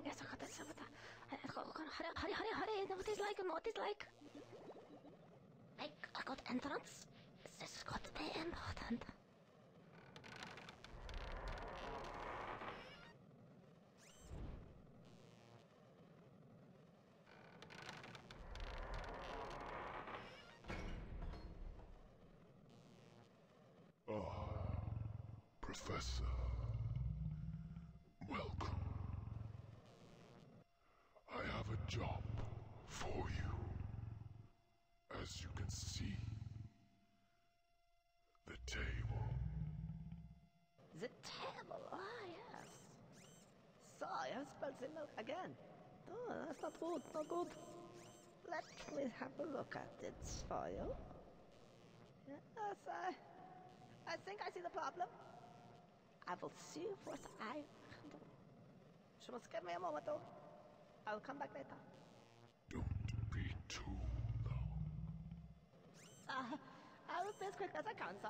guess I got this. What the? Hurry, hurry, hurry, hurry! What is like? What is like? Like a good entrance. This to be important. Ah, Professor. Welcome. I have a job for you. As you can see, the table. The table. Ah, yes. So, you have spilled the milk again. Oh, that's not good. Not good. Let me have a look at it for you. Yes, I, I think I see the problem. I will see what I can do. She must give me a moment, though. I'll come back later. Don't be too long, Uh, I will be as quick as I can, sir.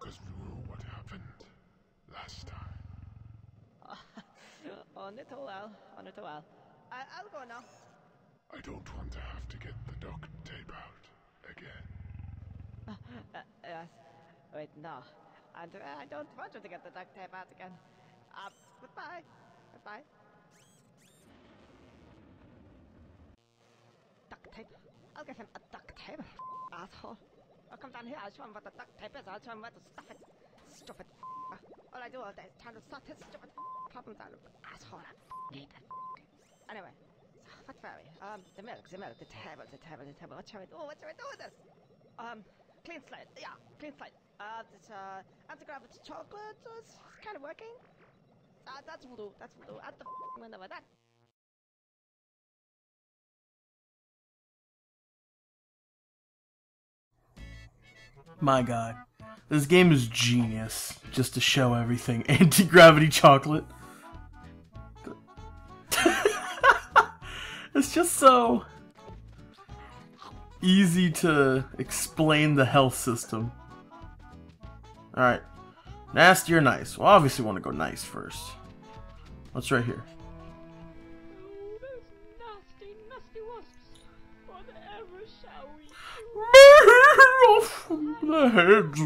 because we know what happened last time. Only too well. Only too well. I, I'll go now. I don't want to have to get the duct tape out again. Uh, yes. Wait, no. And uh, I don't want you to get the duct tape out again. Uh, goodbye. Goodbye. Duct tape? I'll get him a duct tape. Asshole. I'll come down here, I'll show him what the duct tape is, I'll show him where to stuff it. Stupid. All I do all day is trying to sort his stupid problems out asshole. I hate. Anyway, so what were we? Um, the milk, the milk, the table, the table, the table. What shall we do? What shall we do with this? Um, clean slate. Yeah, clean slate. Uh, this, uh, anti-gravity chocolate is kind of working. Uh, that's voodoo. That's voodoo. Out the window with that. My god. This game is genius. Just to show everything. Anti-gravity chocolate. it's just so easy to explain the health system. Alright. Nasty or nice? Well, obviously want to go nice first. What's right here? Oh, nasty, nasty do the heads.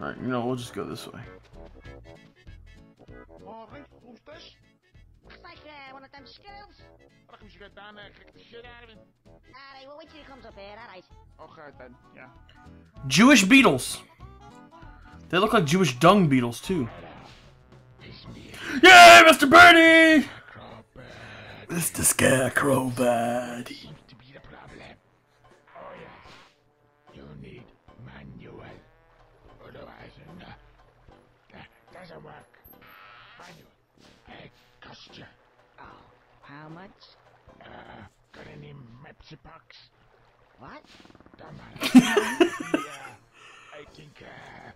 Alright, you know, we'll just go this way. Morgen, who's? Looks like uh, one of them skills. Wat heb je gedaan? Uh, kijk de shit out of him. Alright, well, wait till he comes up here, alright. Okay then, yeah. Jewish beetles. They look like Jewish dung beetles too. Yay, Mr. Birdie! Mr. Scarecrow Birdie. How much? Uh, got any Pepsi Box? What? Don't matter. yeah, I think, uh,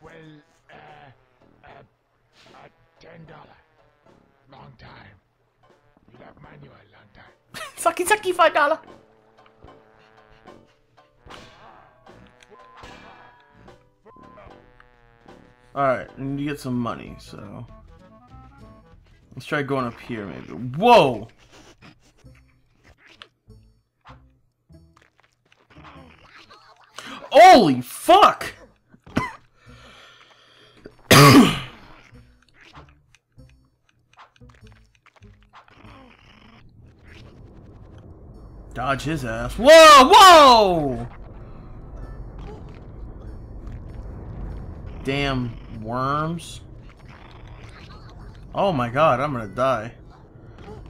well, uh, uh, uh, ten dollar. Long time. You have manual long time. Sucky sucky five dollar. Alright, I need to get some money, so let's try going up here maybe. Whoa! Holy fuck! Dodge his ass. Whoa! Whoa! Damn worms. Oh my god, I'm gonna die.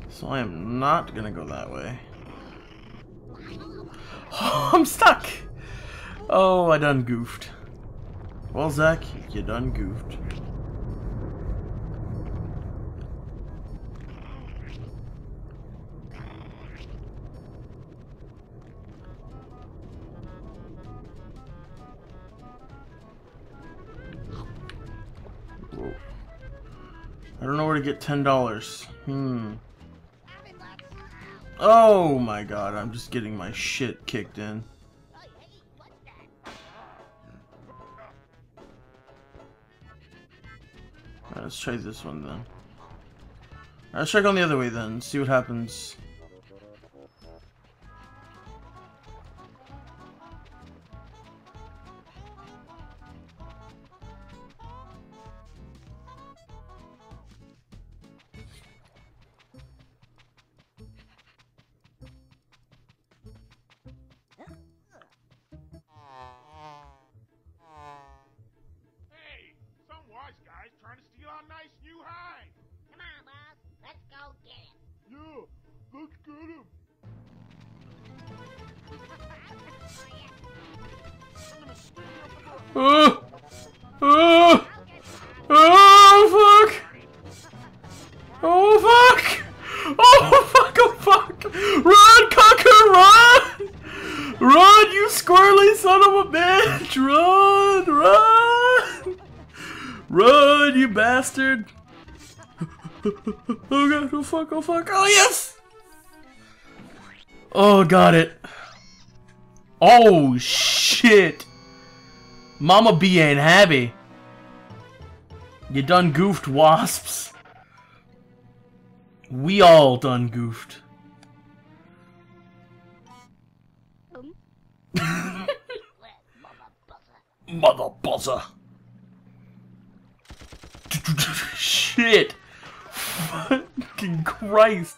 So I am not gonna go that way. Oh, I'm stuck! Oh, I done goofed. Well, Zach, you done goofed. Don't know where to get ten dollars. Hmm. Oh my god, I'm just getting my shit kicked in. Alright, let's try this one then. Let's try going the other way then, see what happens. Oh! Oh! Oh fuck! Oh fuck! Oh fuck! Oh fuck! Run, Conker, run! Run, you squirrely son of a bitch! Run! Run! Run, you bastard! Oh god! Oh fuck! Oh fuck! Oh yes! Oh, got it. Oh shit! Mama B ain't happy. You done goofed, wasps. We all done goofed. Mother buzzer. Shit. Fucking Christ.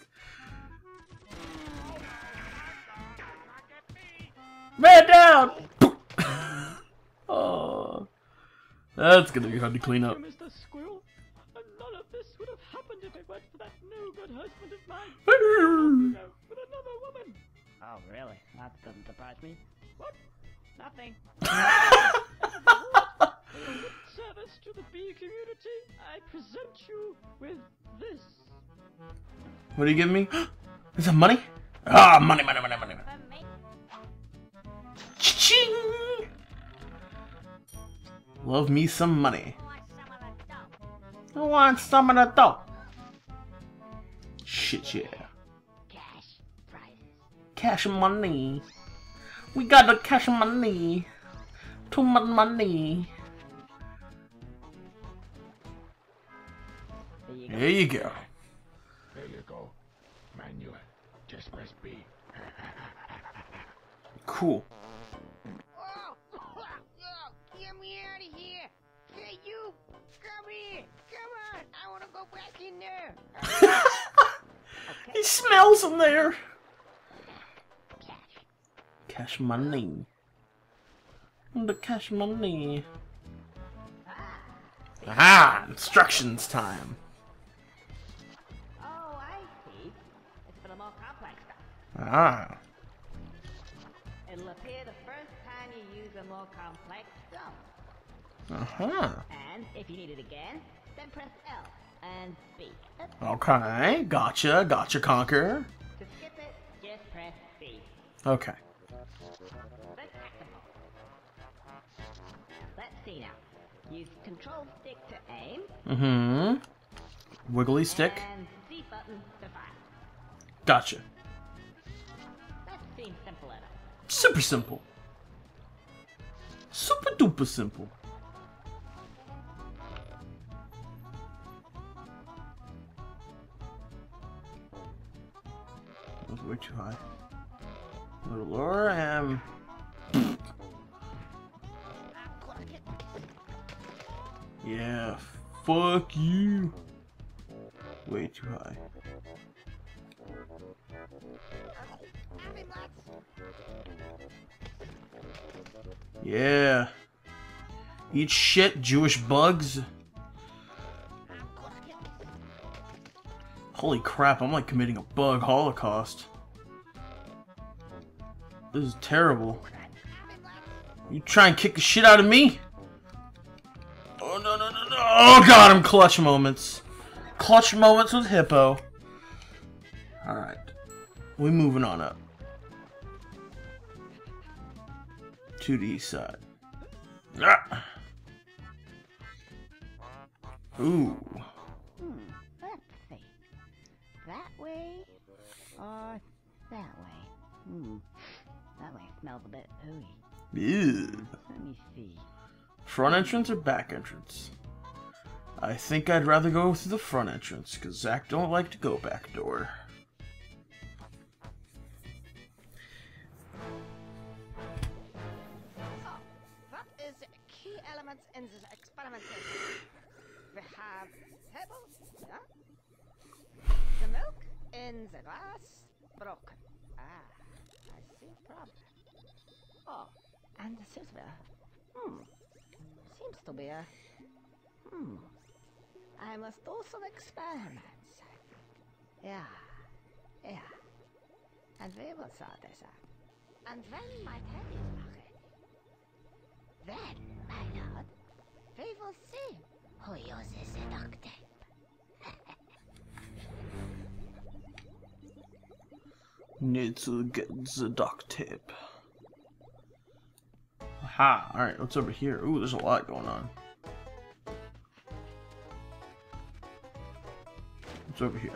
Man down! oh. That's gonna be hard to clean up. Mr. Squirrel, none of this would have happened if it weren't for that no-good husband of mine. With another woman. Oh, really? That doesn't surprise me. What? Nothing. Service to the bee community, I present you with this. What are you giving me? Is that money? Ah, money, money, money, money. Cha-ching! Love me some money. I want some of the dough. Shit, yeah. Cash. Cash money. We got the cash money. Too much money. There you go. There you go. There you go. Manual. Just press B. Cool. Hey, you, come here. Come on. I want to go back in there. He smells in there. Cash. Cash money. The cash money. Aha! Instructions time. Oh, I see. It's for the more complex stuff. Ah. It'll appear the first time you use a more complex stuff. Uh huh. And if you need it again, then press L and B. Okay. Gotcha. Gotcha, Conker. To skip it, just press B. Okay. Activate. Let's see now. Use Control Stick to aim Mm hmm. Wiggly stick. and C button to fire. Gotcha. That seems simple enough. Super simple. Super duper simple. Was way too high. Little lower and Yeah, fuck you. Way too high. Yeah. Eat shit, Jewish bugs. Holy crap, I'm like committing a bug holocaust. This is terrible. You try and kick the shit out of me? Oh no no no no! Oh god, I'm clutch moments. Clutch moments with Hippo. Alright. We moving on up. To the east side. Ah. Ooh. Way or that way? Hmm. That way smells a bit ooey. Ew. Let me see. Front entrance or back entrance? I think I'd rather go through the front entrance, because Zach don't like to go back door. In the glass broken. Ah, I see problem. Oh, and the silver. Hmm. Seems to be a. Hmm. I must do some experiments. Yeah. Yeah. And we will sort this out. And when my tent is ready, then, my lord, we will see who uses the duct Need to get the duct tape. Aha! Alright, what's over here? Ooh, there's a lot going on. What's over here?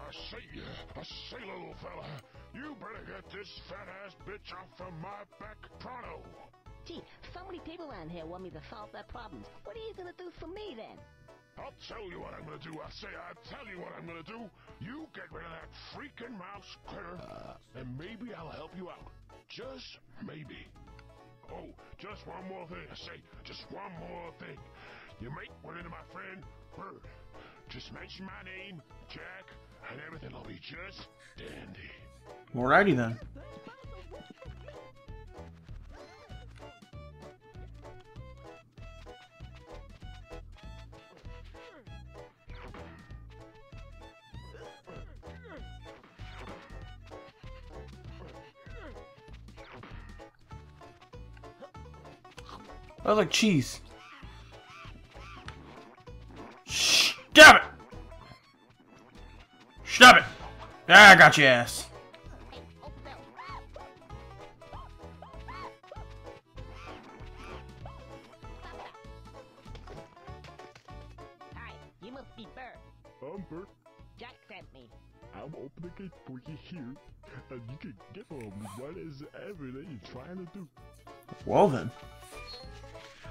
I say, I say, little fella, you better get this fat ass bitch off of my back pronto. Gee, so many people around here want me to solve their problems. What are you gonna do for me then? I'll tell you what I'm gonna do. I say, I'll tell you what I'm gonna do. You get rid of that freaking mouse critter, uh. and maybe I'll help you out. Just maybe. Oh, just one more thing. I say, just one more thing. You make one into my friend Bird. Just mention my name, Jack, and everything will be just dandy. Alrighty then. I like cheese. Damn it! Stop it! Ah, I got your ass. Bert. Jack sent me. I'm opening it for you here, and you can give them what is everything you're trying to do. Well then.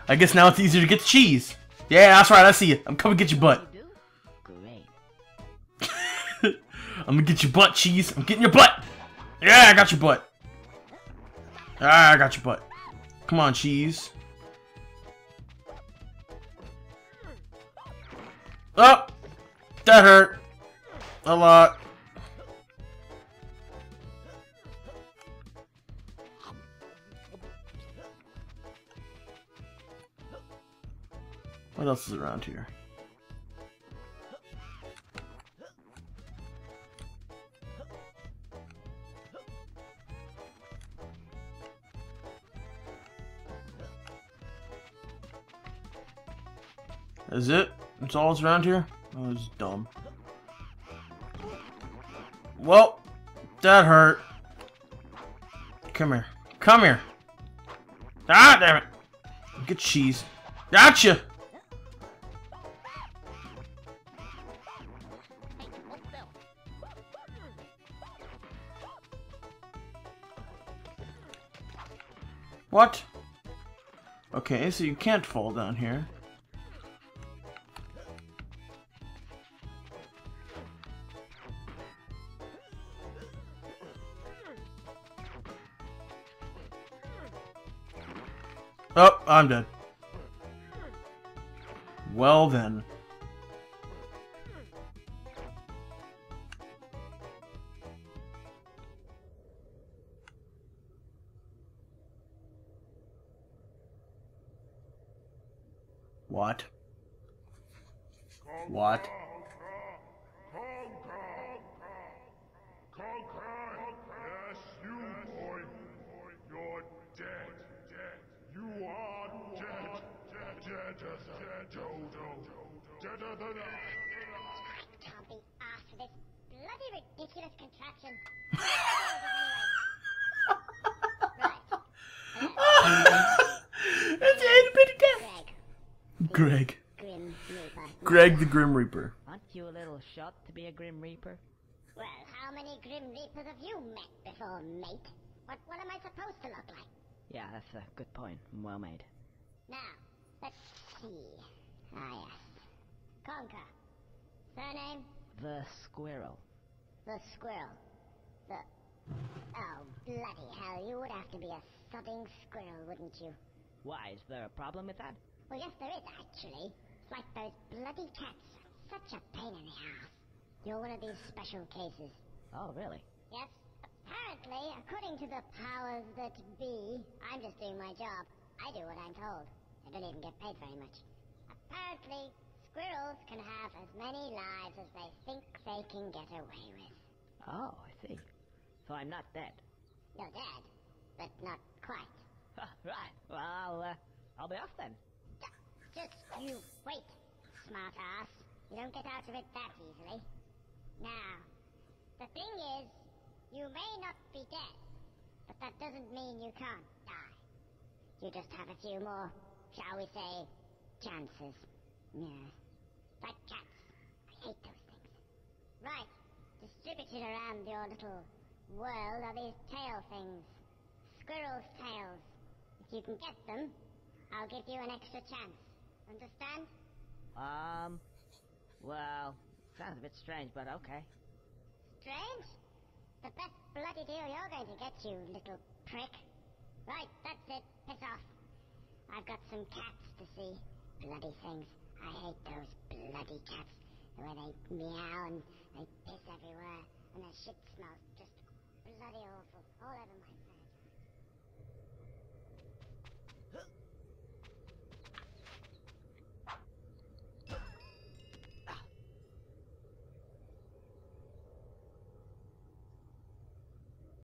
I guess now it's easier to get the cheese. Yeah, that's right, I see you. I'm coming to get your butt. I'm gonna get your butt, cheese. I'm getting your butt. Yeah, I got your butt. Ah, I got your butt. Come on, cheese. Oh, that hurt a lot. What else is around here? Is it? That's all that's around here? Oh, it's dumb. Well, that hurt. Come here. Come here. Ah, damn it. Get cheese. Gotcha! What? Okay, so you can't fall down here. Oh, I'm dead. Well then. Dead. You are dead. Can't be asked for this bloody ridiculous contraption. right. It's a bit Greg, Greg. Grim Reaper. Greg the Grim Reaper. Aren't you a little shot to be a Grim Reaper? Well, how many Grim Reapers have you met before, mate? What, what am I supposed to look like? Yeah, that's a good point. Well made. Now, let's see. Ah, yes. Conker. Surname? The squirrel. The Squirrel. The... Oh, bloody hell, you would have to be a sodding squirrel, wouldn't you? Why, is there a problem with that? Well, yes, there is, actually. It's like those bloody cats. Such a pain in the ass. You're one of these special cases. Oh, really? Yes? Apparently, according to the powers that be, I'm just doing my job. I do what I'm told. I don't even get paid very much. Apparently, squirrels can have as many lives as they think they can get away with. Oh, I see. So I'm not dead. You're dead, but not quite. right. Well, I'll, uh, I'll be off then. Just you wait, smart ass. You don't get out of it that easily. Now, the thing is, you may not be dead, but that doesn't mean you can't die. You just have a few more, shall we say, chances. Yeah. Like cats. I hate those things. Right. Distributed around your little world are these tail things. Squirrel's tails. If you can get them, I'll give you an extra chance. Understand? Um, well, sounds a bit strange, but okay. Strange? The best bloody deal you're going to get, you little prick. Right, that's it. Piss off. I've got some cats to see. Bloody things. I hate those bloody cats. The way they meow and they piss everywhere. And their shit smells just bloody awful. All over my